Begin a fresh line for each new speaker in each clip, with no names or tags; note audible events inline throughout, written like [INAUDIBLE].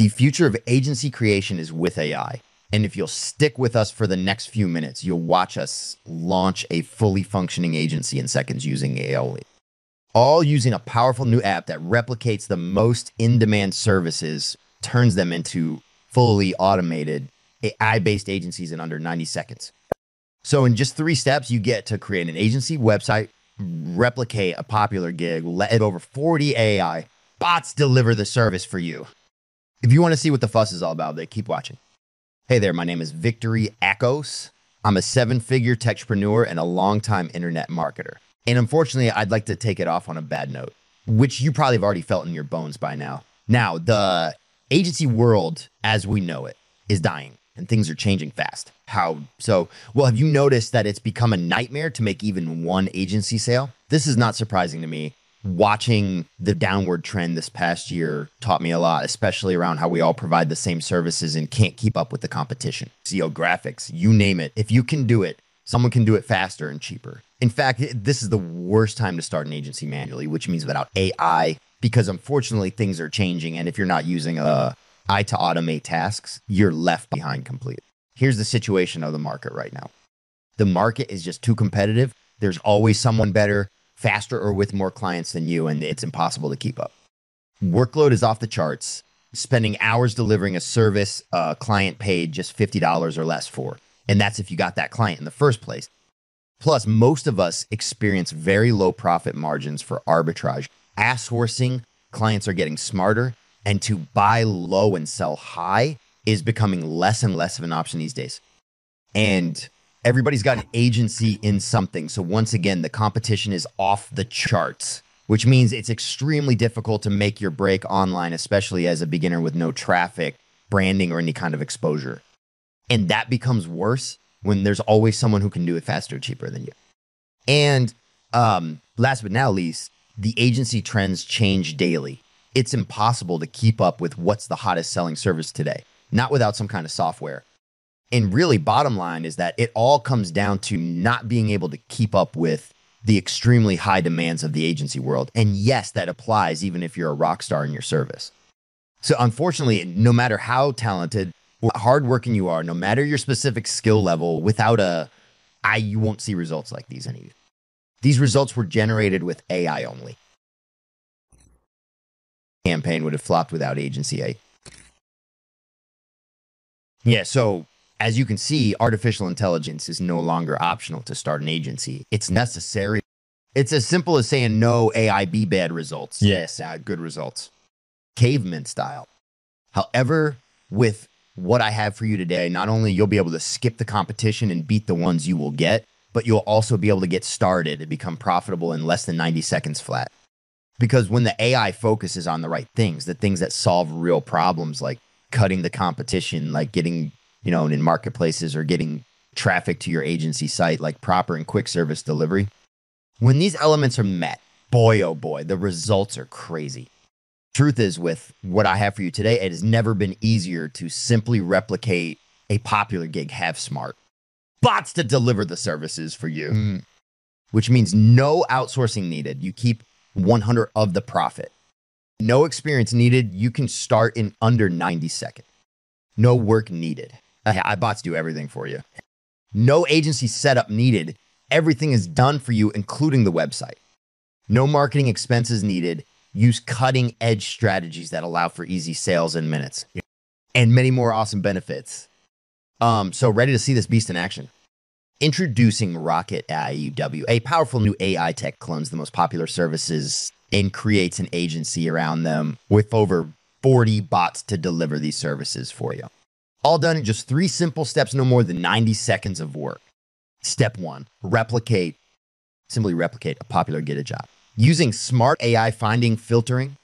The future of agency creation is with AI. And if you'll stick with us for the next few minutes, you'll watch us launch a fully functioning agency in seconds using Aioli. All using a powerful new app that replicates the most in demand services, turns them into fully automated AI based agencies in under 90 seconds. So, in just three steps, you get to create an agency website, replicate a popular gig, let over 40 AI bots deliver the service for you. If you want to see what the fuss is all about, they keep watching. Hey there, my name is Victory Akpos. I'm a seven figure techpreneur and a longtime internet marketer. And unfortunately, I'd like to take it off on a bad note, which you probably have already felt in your bones by now. Now, the agency world as we know it is dying and things are changing fast. How so? Well, have you noticed that it's become a nightmare to make even one agency sale? This is not surprising to me. Watching the downward trend this past year taught me a lot, especially around how we all provide the same services and can't keep up with the competition. SEO graphics, you name it. If you can do it, someone can do it faster and cheaper. In fact, this is the worst time to start an agency manually, which means without AI, because unfortunately things are changing. And if you're not using uh, a I to automate tasks, you're left behind completely. Here's the situation of the market right now. The market is just too competitive. There's always someone better, faster, or with more clients than you, and it's impossible to keep up. Workload is off the charts. Spending hours delivering a service a client paid just $50 or less for. And that's if you got that client in the first place. Plus, most of us experience very low profit margins for arbitrage ass horsing, clients are getting smarter, and to buy low and sell high is becoming less and less of an option these days. And everybody's got an agency in something. So once again, the competition is off the charts, which means it's extremely difficult to make your break online, especially as a beginner with no traffic, branding, or any kind of exposure. And that becomes worse when there's always someone who can do it faster, cheaper than you. And um, last but not least, the agency trends change daily. It's impossible to keep up with what's the hottest selling service today, not without some kind of software. And really, bottom line is that it all comes down to not being able to keep up with the extremely high demands of the agency world. And yes, that applies even if you're a rock star in your service. So, unfortunately, no matter how talented or hardworking you are, no matter your specific skill level, without a I, you won't see results like these any these results were generated with AI only. Campaign would have flopped without agency A. Yeah, so as you can see, artificial intelligence is no longer optional to start an agency. It's necessary. It's as simple as saying no AI be bad results. Yes, uh, good results. Caveman style. However, with what I have for you today, not only you'll be able to skip the competition and beat the ones you will get, but you'll also be able to get started and become profitable in less than 90 seconds flat. Because when the AI focuses on the right things, the things that solve real problems like cutting the competition, like getting, you know, in marketplaces or getting traffic to your agency site, like proper and quick service delivery, when these elements are met, boy, oh boy, the results are crazy. Truth is, with what I have for you today, it has never been easier to simply replicate a popular gig, Have Smart bots to deliver the services for you, mm. which means no outsourcing needed. You keep 100 of the profit. No experience needed. You can start in under 90 seconds. No work needed. [LAUGHS] iBots do everything for you. No agency setup needed. Everything is done for you, including the website. No marketing expenses needed. Use cutting edge strategies that allow for easy sales in minutes and many more awesome benefits. Um, so ready to see this beast in action. Introducing Rocket AIW, a powerful new AI tech clones the most popular services and creates an agency around them with over 40 bots to deliver these services for you. All done in just three simple steps, no more than 90 seconds of work. Step one, replicate, simply replicate a popular Get a Job using smart AI finding filtering.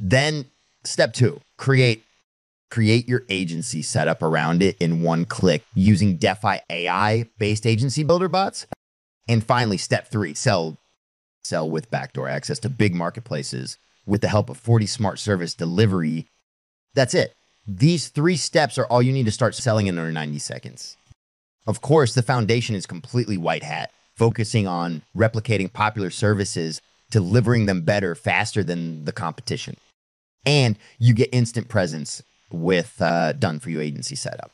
Then step two, create create your agency setup around it in one click using DFY AI based agency builder bots. And finally, step three, sell sell with backdoor access to big marketplaces with the help of 40 smart service delivery. That's it. These three steps are all you need to start selling in under 90 seconds. Of course, the foundation is completely white hat, focusing on replicating popular services, delivering them better, faster than the competition. And you get instant presence with uh, done for you agency setup.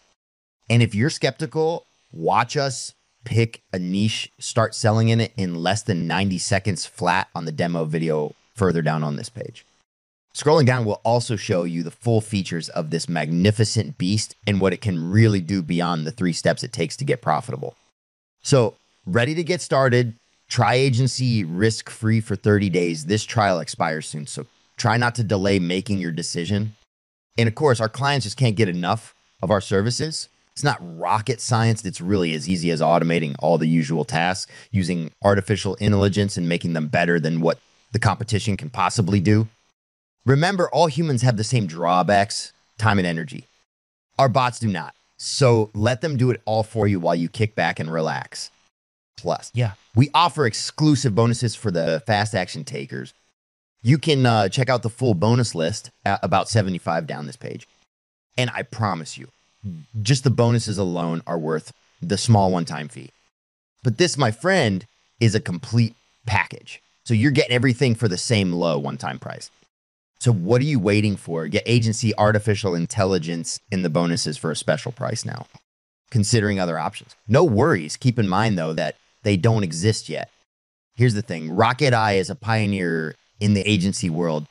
And if you're skeptical, watch us pick a niche, start selling in it in less than 90 seconds flat on the demo video further down on this page. Scrolling down will also show you the full features of this magnificent beast and what it can really do beyond the three steps it takes to get profitable. So, ready to get started? Try agency risk free for 30 days. This trial expires soon. So, try not to delay making your decision. And of course, our clients just can't get enough of our services. It's not rocket science. It's really as easy as automating all the usual tasks using artificial intelligence and making them better than what the competition can possibly do. Remember, all humans have the same drawbacks time and energy. Our bots do not. So let them do it all for you while you kick back and relax. Plus,
Yeah.
we offer exclusive bonuses for the fast action takers. You can uh, check out the full bonus list at about 75 down this page. And I promise you, just the bonuses alone are worth the small one time fee. But this, my friend, is a complete package. So you're getting everything for the same low one time price. So what are you waiting for? Get agency artificial intelligence in the bonuses for a special price now. Considering other options. No worries. Keep in mind though that they don't exist yet. Here's the thing RocketAI is a pioneer in the agency world.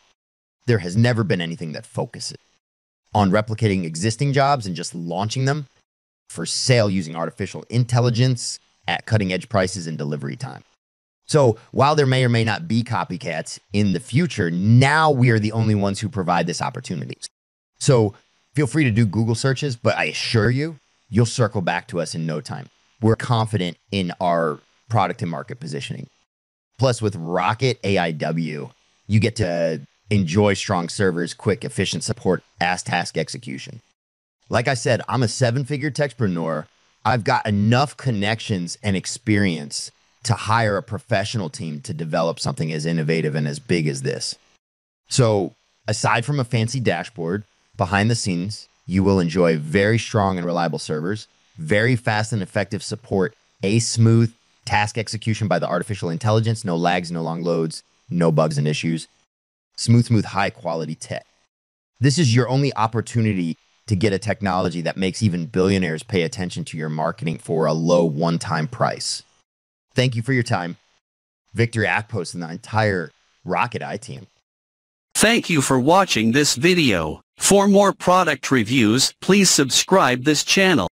There has never been anything that focuses on replicating existing jobs and just launching them for sale using artificial intelligence at cutting edge prices and delivery time. So while there may or may not be copycats in the future, now we are the only ones who provide this opportunity. So feel free to do Google searches, but I assure you, you'll circle back to us in no time. We're confident in our product and market positioning. Plus, with Rocket AIW, you get to enjoy strong servers, quick, efficient support, as task execution. Like I said, I'm a seven figure techpreneur. I've got enough connections and experience to hire a professional team to develop something as innovative and as big as this. So, aside from a fancy dashboard, behind the scenes, you will enjoy very strong and reliable servers, very fast and effective support, a smooth task execution by the artificial intelligence, no lags, no long loads, no bugs and issues, smooth, smooth, high quality tech. This is your only opportunity to get a technology that makes even billionaires pay attention to your marketing for a low one time price. Thank you for your time. Victor Akpos and the entire RocketAI team.
Thank you for watching this video. For more product reviews, please subscribe this channel.